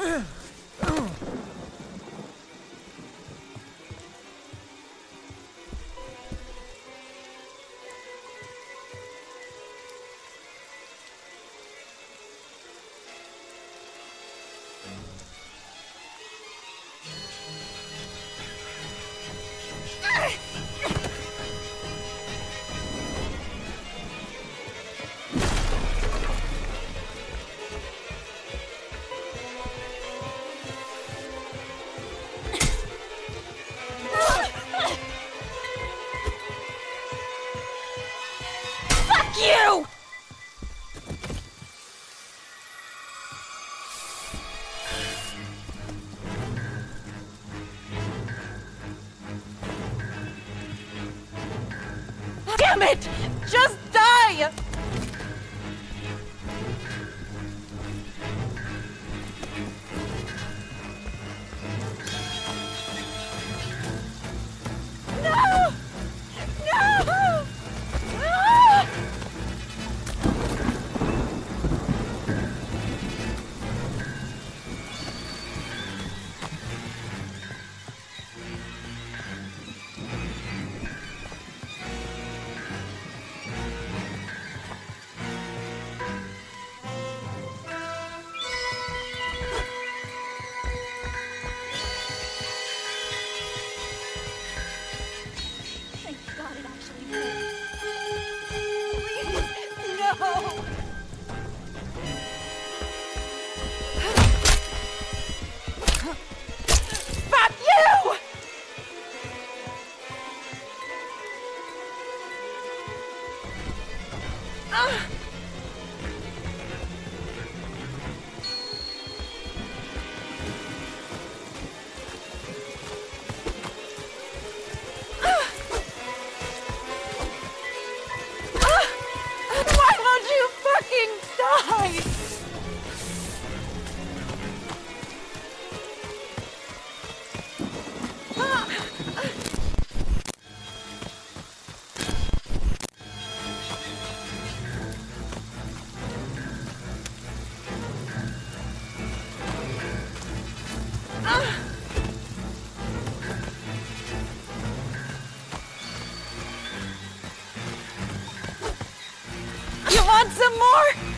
Fuck you! Damn it! Want some more?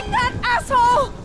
Like that, asshole?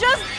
just